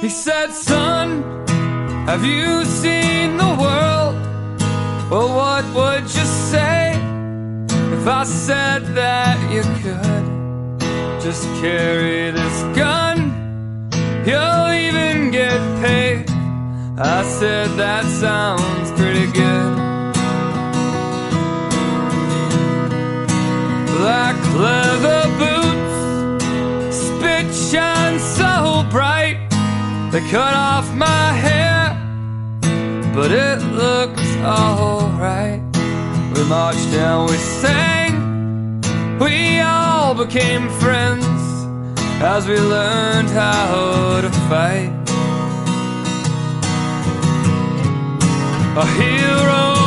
He said, son, have you seen the world? Well, what would you say if I said that you could just carry this gun? You'll even get paid. I said, that sounds pretty good. Black leather boots, spit shine. They cut off my hair, but it looks alright. We marched and we sang, we all became friends as we learned how to fight. A hero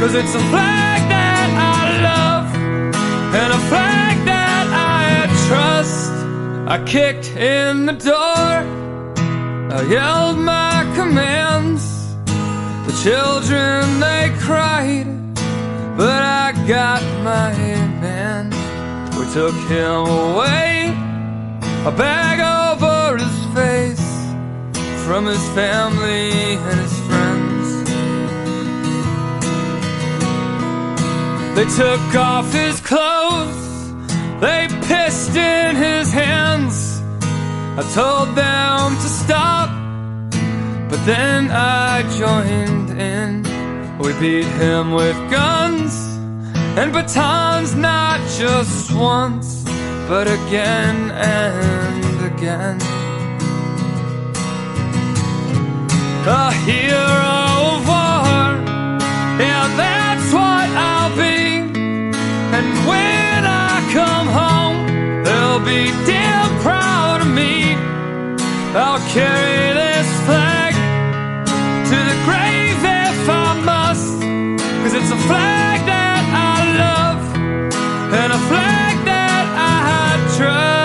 Cause it's a flag that I love and a flag that I trust. I kicked in the door, I yelled my commands. The children they cried, but I got my man. We took him away, a bag over his face from his family and his They took off his clothes, they pissed in his hands. I told them to stop, but then I joined in. We beat him with guns and batons, not just once, but again and again. A hero be damn proud of me. I'll carry this flag to the grave if I must. Cause it's a flag that I love and a flag that I trust.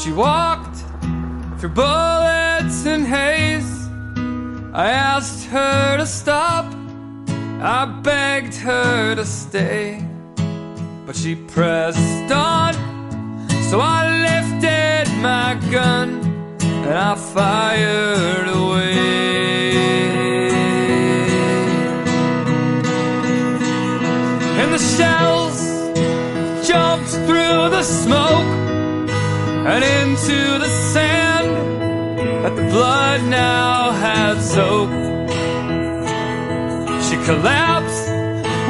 She walked through bullets and haze. I asked her to stop. I begged her to stay. But she pressed on. So I lifted my gun and I fired away. And the shells jumped through the smoke and into the sand that the blood now had soaked. She collapsed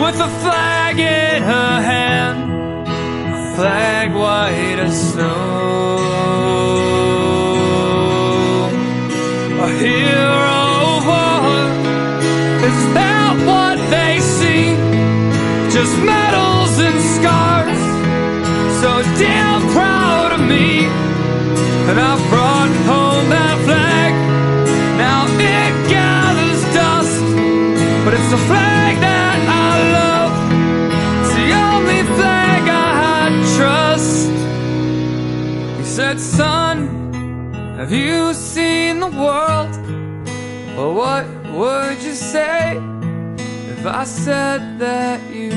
with a flag in her hand, a flag white as snow. A hero war, is that what they see? Just medals and scars, so damn proud of me. And I said, Son, have you seen the world? Well, what would you say if I said that you